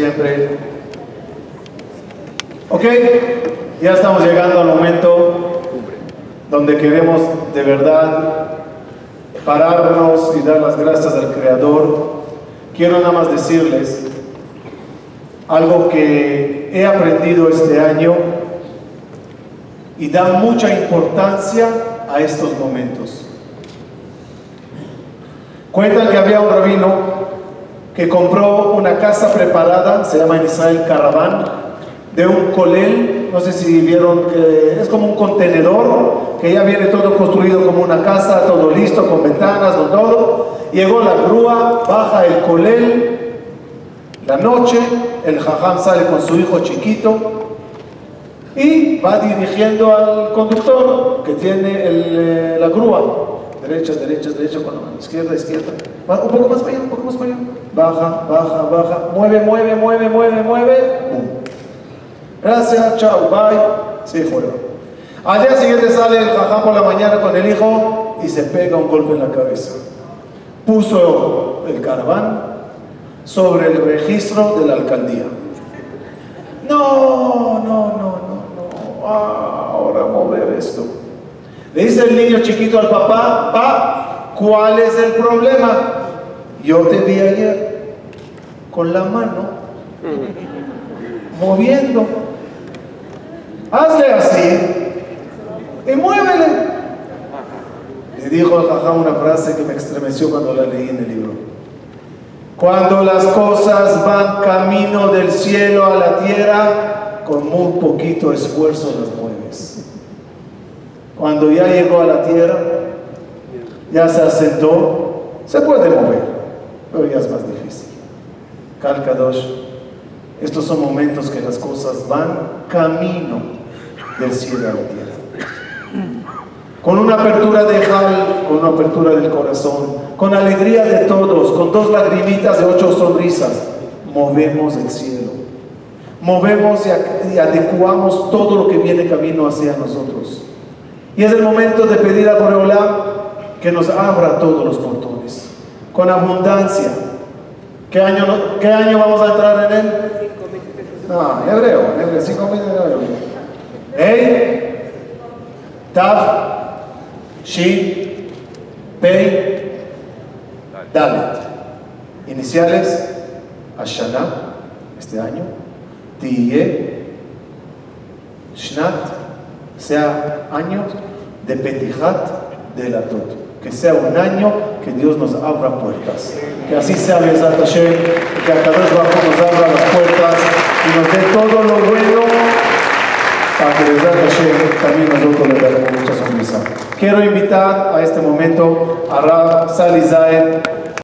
siempre. Ok, ya estamos llegando al momento donde queremos de verdad pararnos y dar las gracias al Creador. Quiero nada más decirles algo que he aprendido este año y da mucha importancia a estos momentos. Cuentan que había un rabino que compró una casa preparada, se llama en Israel Caraván, de un colel, no sé si vieron que es como un contenedor, que ya viene todo construido como una casa, todo listo, con ventanas, con todo. Llegó la grúa, baja el colel, la noche, el jajam sale con su hijo chiquito y va dirigiendo al conductor que tiene el, la grúa derecha, derecha, derecha, izquierda, izquierda. un poco más para allá, un poco más para allá. Baja, baja, baja. Mueve, mueve, mueve, mueve, mueve. Gracias, chao, bye. Sí, fuera. Al día siguiente sale el jajá por la mañana con el hijo y se pega un golpe en la cabeza. Puso el caraván sobre el registro de la alcaldía. No, no, no, no, no. Ah, ahora mover esto. Le dice el niño chiquito al papá, pa, ¿cuál es el problema? Yo te vi ayer con la mano moviendo. Hazle así y muévele. Le dijo al jajá una frase que me estremeció cuando la leí en el libro. Cuando las cosas van camino del cielo a la tierra, con muy poquito esfuerzo las mueves. Cuando ya llegó a la tierra, ya se asentó, se puede mover, pero ya es más difícil. Kalkadosh, estos son momentos que las cosas van camino del cielo a la tierra. Con una apertura de hal, con una apertura del corazón, con alegría de todos, con dos lagrimitas de ocho sonrisas, movemos el cielo. Movemos y adecuamos todo lo que viene camino hacia nosotros. Y es el momento de pedir a Boreolá que nos abra todos los portones, con abundancia. ¿Qué año, ¿Qué año vamos a entrar en él? No, en hebreo, en hebreo, cinco meses en hebreo. Hey, Tav, Shin, Pei, Dalet. Iniciales, Ashana, este año, Tiye, Shnat, sea año de Petijat de la Tot. Que sea un año que Dios nos abra puertas. Que así sea Besat Hashem, que a cada Bajo nos abra las puertas y nos dé todo lo bueno para que Besat Hashem también nosotros le demos mucha sonrisa. Quiero invitar a este momento a Rab Sali Zaed